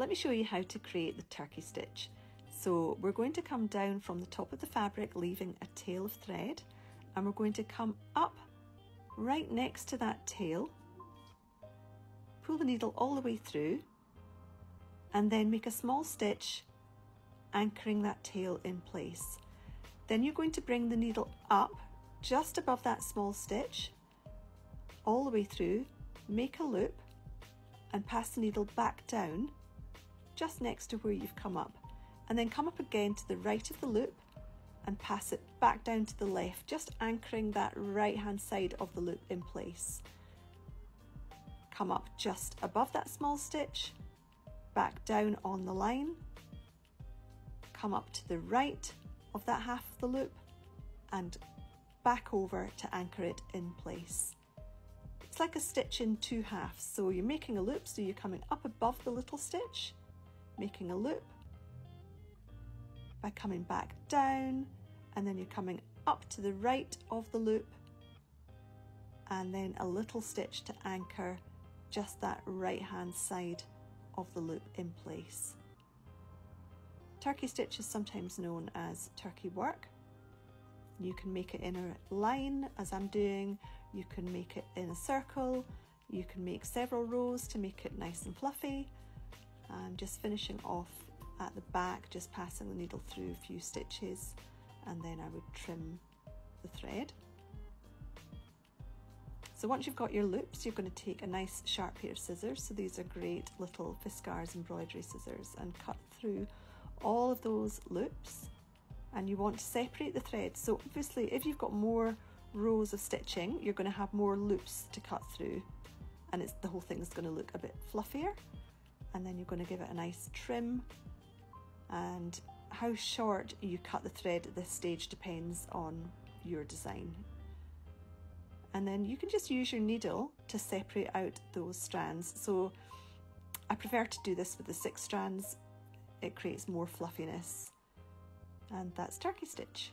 let me show you how to create the turkey stitch. So we're going to come down from the top of the fabric, leaving a tail of thread, and we're going to come up right next to that tail, pull the needle all the way through, and then make a small stitch anchoring that tail in place. Then you're going to bring the needle up just above that small stitch, all the way through, make a loop, and pass the needle back down just next to where you've come up and then come up again to the right of the loop and pass it back down to the left just anchoring that right hand side of the loop in place. Come up just above that small stitch back down on the line. Come up to the right of that half of the loop and back over to anchor it in place. It's like a stitch in two halves. So you're making a loop, so you're coming up above the little stitch, making a loop by coming back down, and then you're coming up to the right of the loop, and then a little stitch to anchor just that right hand side of the loop in place. Turkey stitch is sometimes known as turkey work. You can make it in a line as I'm doing, you can make it in a circle, you can make several rows to make it nice and fluffy. Just finishing off at the back, just passing the needle through a few stitches and then I would trim the thread. So once you've got your loops, you're going to take a nice sharp pair of scissors. So these are great little Fiskars embroidery scissors and cut through all of those loops and you want to separate the threads. So obviously if you've got more rows of stitching, you're going to have more loops to cut through and it's the whole thing is going to look a bit fluffier. And then you're going to give it a nice trim and how short you cut the thread at this stage depends on your design. And then you can just use your needle to separate out those strands. So I prefer to do this with the six strands. It creates more fluffiness and that's turkey stitch.